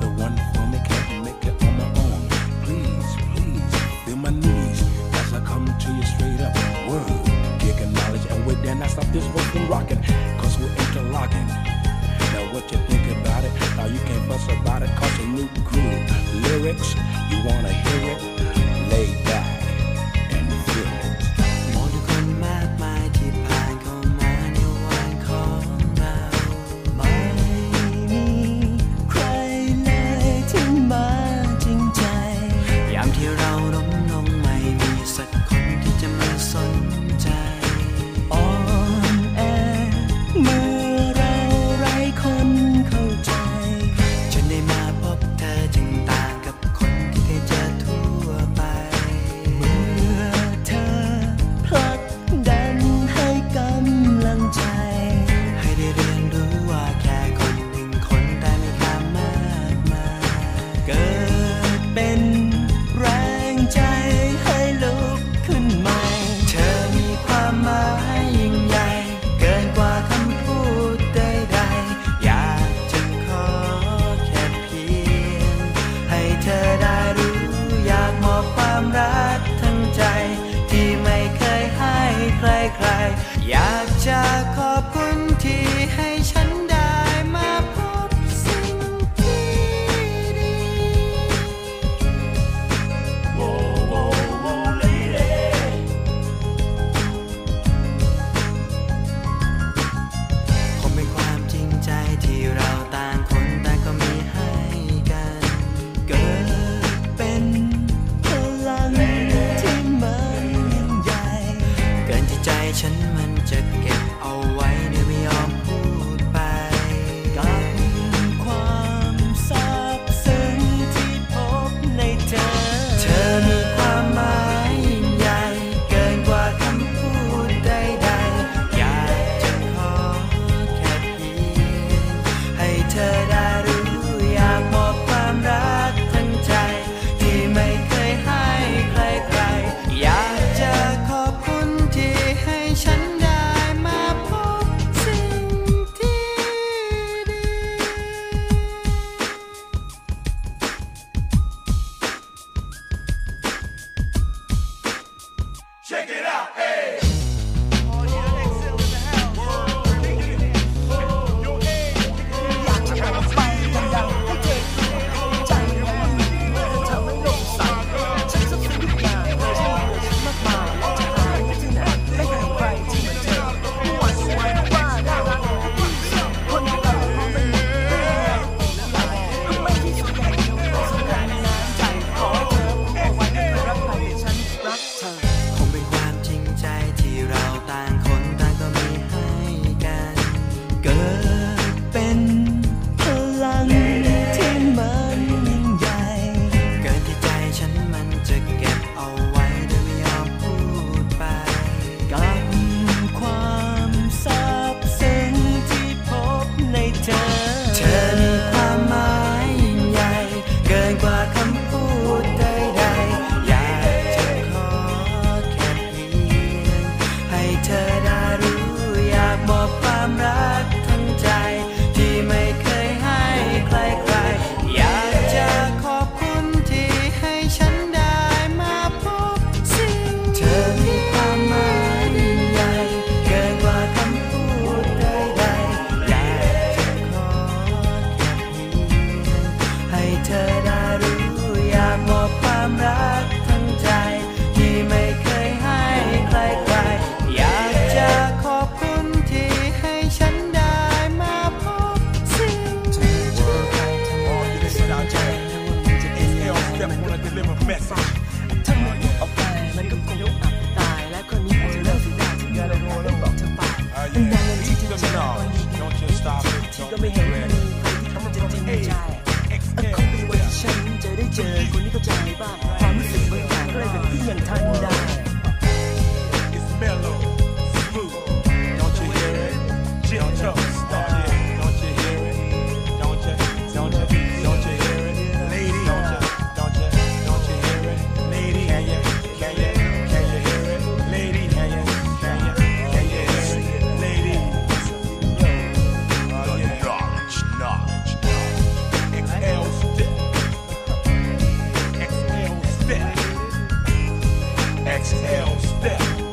the one for me, can't make it on my own. Please, please, feel my knees as I come to you straight up. Word, kicking knowledge, and with that, I stop this work from rocking, cause we're interlocking. Now, what you think about it? Now, you can't fuss about it, cause a new groove. Lyrics, you want เข้าใจบ้างความรู้สึกบางอย่างก็เลยเป็นที่ยังทันได้ step. XL step.